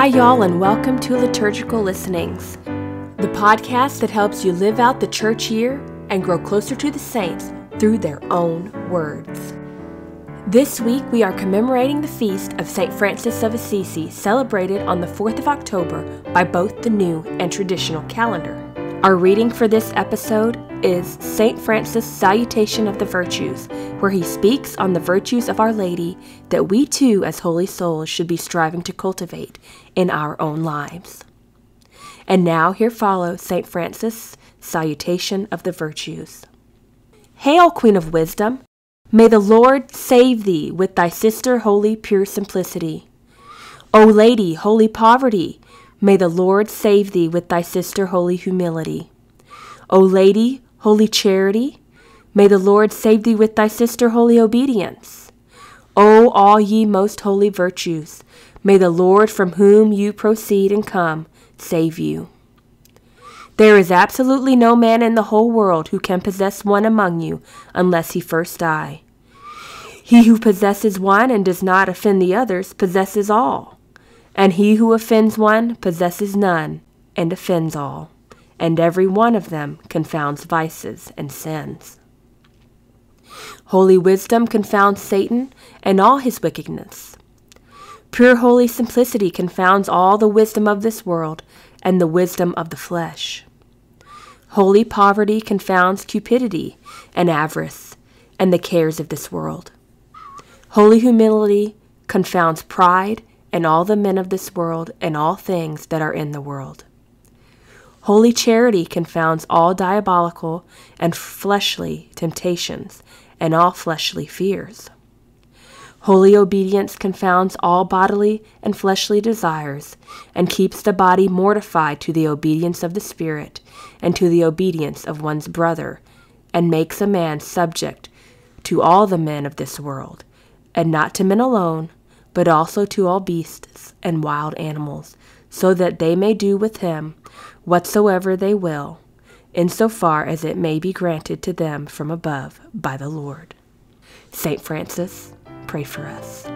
Hi, y'all, and welcome to Liturgical Listenings, the podcast that helps you live out the church year and grow closer to the saints through their own words. This week, we are commemorating the feast of St. Francis of Assisi, celebrated on the 4th of October by both the new and traditional calendar. Our reading for this episode is St. Francis' Salutation of the Virtues, where he speaks on the virtues of Our Lady that we too, as holy souls, should be striving to cultivate in our own lives. And now here follows St. Francis' Salutation of the Virtues. Hail, Queen of Wisdom! May the Lord save thee with thy sister, holy, pure simplicity. O Lady, holy poverty! May the Lord save thee with thy sister, holy humility. O Lady, holy charity, may the Lord save thee with thy sister, holy obedience. O all ye most holy virtues, may the Lord from whom you proceed and come save you. There is absolutely no man in the whole world who can possess one among you unless he first die. He who possesses one and does not offend the others possesses all. And he who offends one possesses none, and offends all, and every one of them confounds vices and sins. Holy wisdom confounds Satan and all his wickedness. Pure holy simplicity confounds all the wisdom of this world and the wisdom of the flesh. Holy poverty confounds cupidity and avarice and the cares of this world. Holy humility confounds pride and all the men of this world and all things that are in the world. Holy charity confounds all diabolical and fleshly temptations and all fleshly fears. Holy obedience confounds all bodily and fleshly desires, and keeps the body mortified to the obedience of the Spirit and to the obedience of one's brother, and makes a man subject to all the men of this world, and not to men alone, but also to all beasts and wild animals, so that they may do with him whatsoever they will, in so far as it may be granted to them from above by the Lord. St. Francis, pray for us.